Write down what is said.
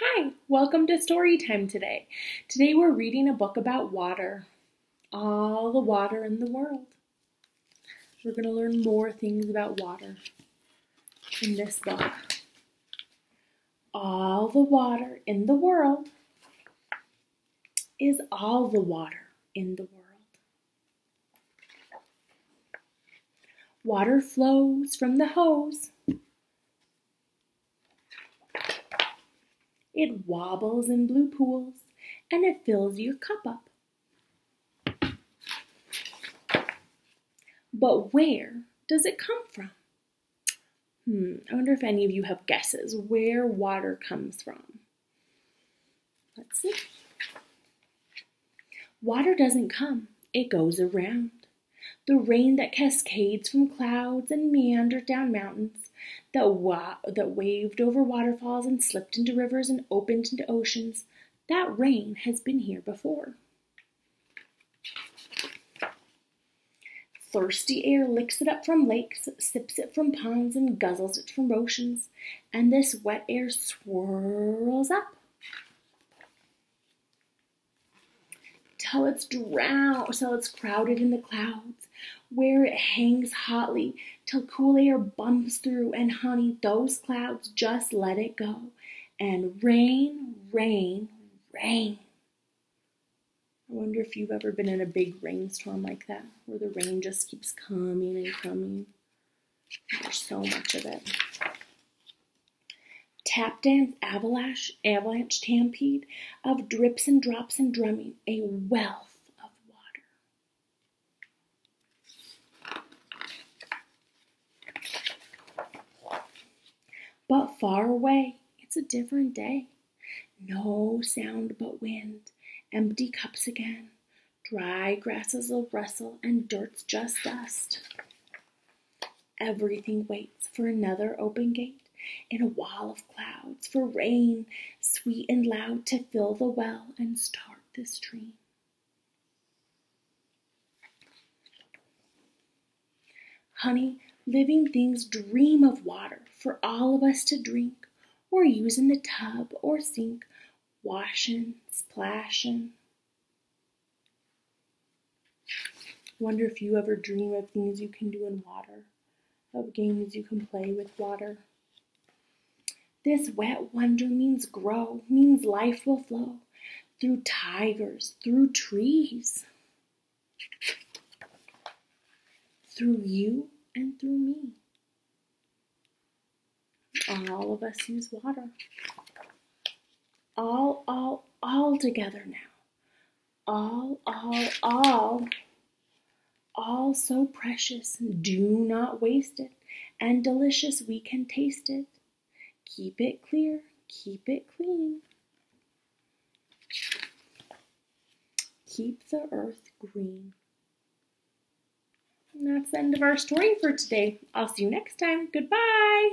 Hi, welcome to story time today. Today we're reading a book about water. All the water in the world. We're going to learn more things about water in this book. All the water in the world is all the water in the world. Water flows from the hose It wobbles in blue pools and it fills your cup up. But where does it come from? Hmm, I wonder if any of you have guesses where water comes from. Let's see. Water doesn't come, it goes around. The rain that cascades from clouds and meanders down mountains that, wa- that waved over waterfalls and slipped into rivers and opened into oceans, that rain has been here before. Thirsty air licks it up from lakes, sips it from ponds, and guzzles it from oceans, and this wet air swirls up till it's drowned, till it's crowded in the clouds, where it hangs hotly till cool air bumps through and honey, those clouds just let it go. And rain, rain, rain. I wonder if you've ever been in a big rainstorm like that, where the rain just keeps coming and coming. There's so much of it. Tap dance, avalanche, avalanche stampede of drips and drops and drumming, a wealth of water. But far away, it's a different day. No sound but wind, empty cups again. Dry grasses will rustle and dirt's just dust. Everything waits for another open gate in a wall of clouds, for rain, sweet and loud, to fill the well and start the stream. Honey, living things dream of water for all of us to drink or use in the tub or sink, washing, splashing. Wonder if you ever dream of things you can do in water, of games you can play with water. This wet wonder means grow, means life will flow through tigers, through trees, through you and through me all of us use water. All, all, all together now. All, all, all, all so precious. Do not waste it. And delicious, we can taste it. Keep it clear, keep it clean. Keep the earth green. And that's the end of our story for today. I'll see you next time. Goodbye.